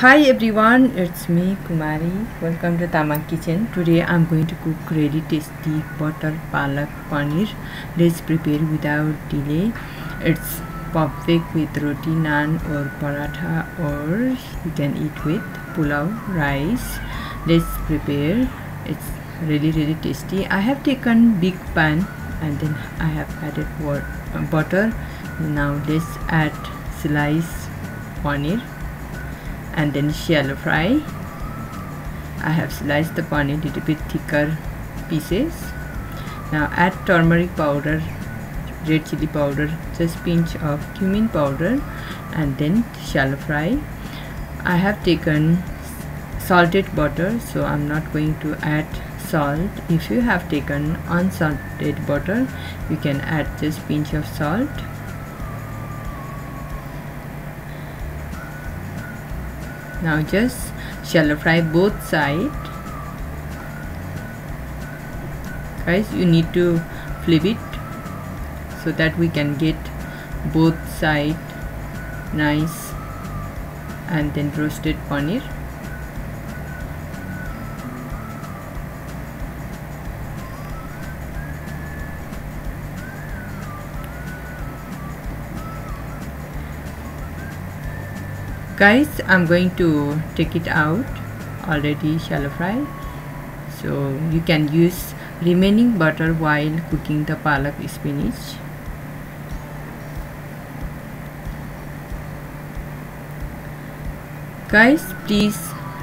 Hi everyone, it's me Kumari. Welcome to Tamang Kitchen. Today I'm going to cook really tasty butter palak paneer. Let's prepare without delay. It's perfect with roti, naan or paratha or you can eat with pulao, rice. Let's prepare. It's really really tasty. I have taken big pan and then I have added butter. Now let's add sliced paneer and then shallow fry. I have sliced the paneer little bit thicker pieces. Now add turmeric powder red chili powder just pinch of cumin powder and then shallow fry. I have taken salted butter so I'm not going to add salt. If you have taken unsalted butter you can add just pinch of salt now just shallow fry both side. Guys you need to flip it so that we can get both side nice and then roasted paneer guys I'm going to take it out. Already shallow fry. So you can use remaining butter while cooking the palak spinach. Guys please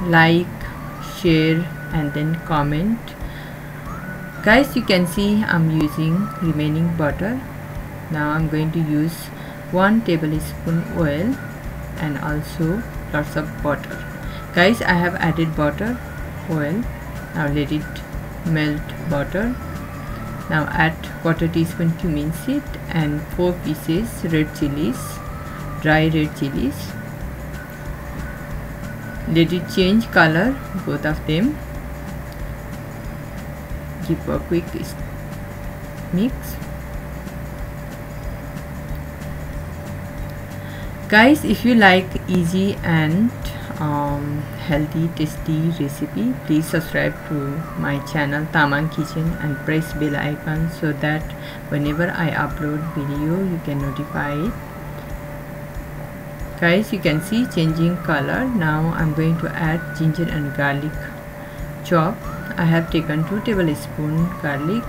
like share and then comment. Guys you can see I'm using remaining butter. Now I'm going to use 1 tablespoon oil and also lots of butter. Guys I have added butter oil. Now let it melt butter. Now add quarter teaspoon cumin seed and 4 pieces red chilies dry red chilies. Let it change color both of them. Give a quick mix guys if you like easy and um, healthy tasty recipe please subscribe to my channel Tamang Kitchen and press bell icon so that whenever I upload video you can notify it. Guys you can see changing color. Now I'm going to add ginger and garlic chop. I have taken 2 tablespoon garlic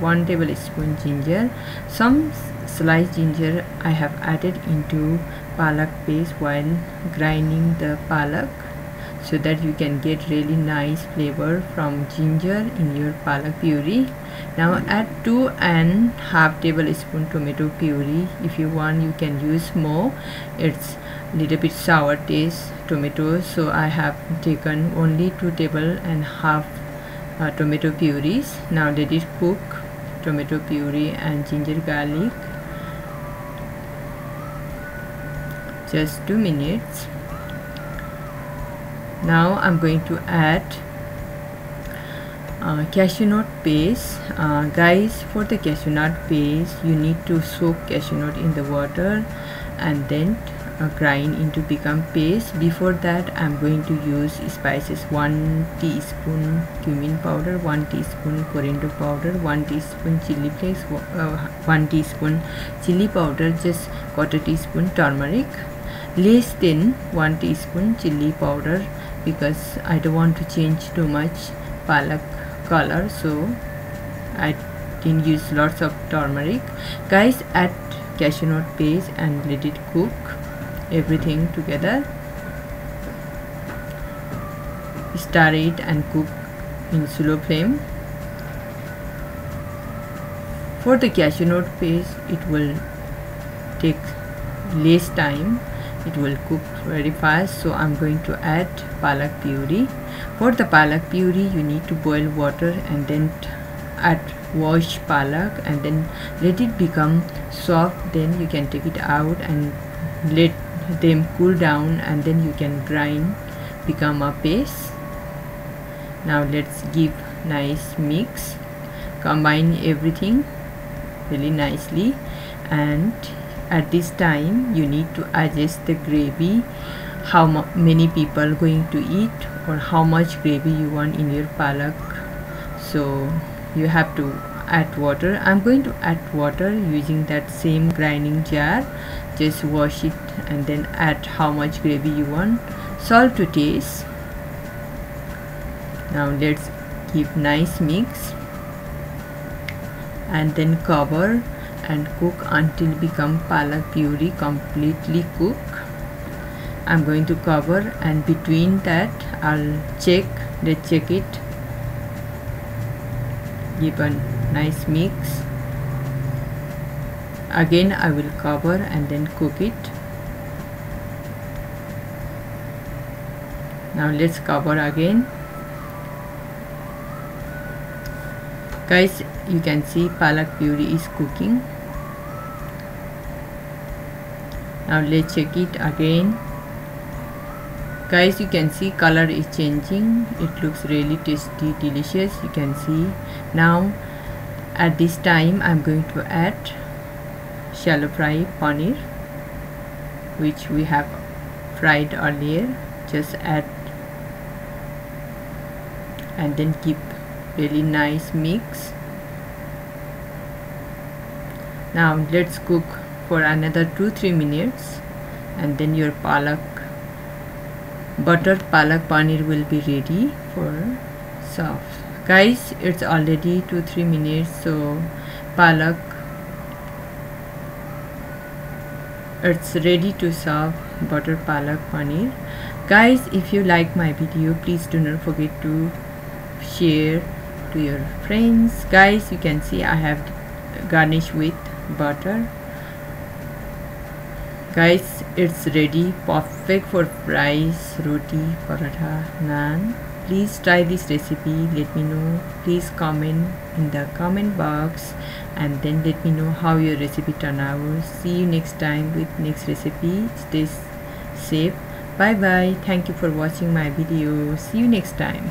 1 tablespoon ginger. Some sliced ginger I have added into palak paste while grinding the palak so that you can get really nice flavor from ginger in your palak puree. Now add two and half tablespoon tomato puree. If you want you can use more. It's little bit sour taste tomato so I have taken only two table and half uh, tomato purees. Now let it cook tomato puree and ginger garlic just two minutes. Now I'm going to add uh, cashew nut paste. Uh, guys for the cashew nut paste you need to soak cashew nut in the water and then uh, grind into become paste. Before that I'm going to use spices 1 teaspoon cumin powder 1 teaspoon coriander powder 1 teaspoon chili flakes uh, 1 teaspoon chili powder just quarter teaspoon turmeric less than 1 teaspoon chili powder because I don't want to change too much palak color so I didn't use lots of turmeric. Guys add cashew nut paste and let it cook everything together. Stir it and cook in slow flame. For the cashew nut paste it will take less time it will cook very fast. So I'm going to add palak puree for the palak puree you need to boil water and then add wash palak and then let it become soft. Then you can take it out and let them cool down and then you can grind become a paste. Now let's give nice mix. Combine everything really nicely and at this time you need to adjust the gravy how many people going to eat or how much gravy you want in your palak. So you have to add water. I'm going to add water using that same grinding jar. Just wash it and then add how much gravy you want. Salt to taste. Now let's give nice mix. And then cover and cook until become palak puree completely cook I'm going to cover and between that I'll check let's check it. Give a nice mix. Again I will cover and then cook it. Now let's cover again. Guys you can see palak puree is cooking now let's check it again. Guys you can see color is changing. It looks really tasty delicious. You can see. Now at this time I'm going to add shallow fry paneer which we have fried earlier. Just add and then keep really nice mix. Now let's cook for another 2-3 minutes and then your palak butter palak paneer will be ready for serve. Guys it's already 2-3 minutes so palak it's ready to serve butter palak paneer. Guys if you like my video please do not forget to share to your friends. Guys you can see I have garnished with butter guys it's ready. Perfect for fries roti paratha naan. Please try this recipe. Let me know. Please comment in the comment box and then let me know how your recipe turn out. See you next time with next recipe. Stay safe. Bye bye thank you for watching my video. See you next time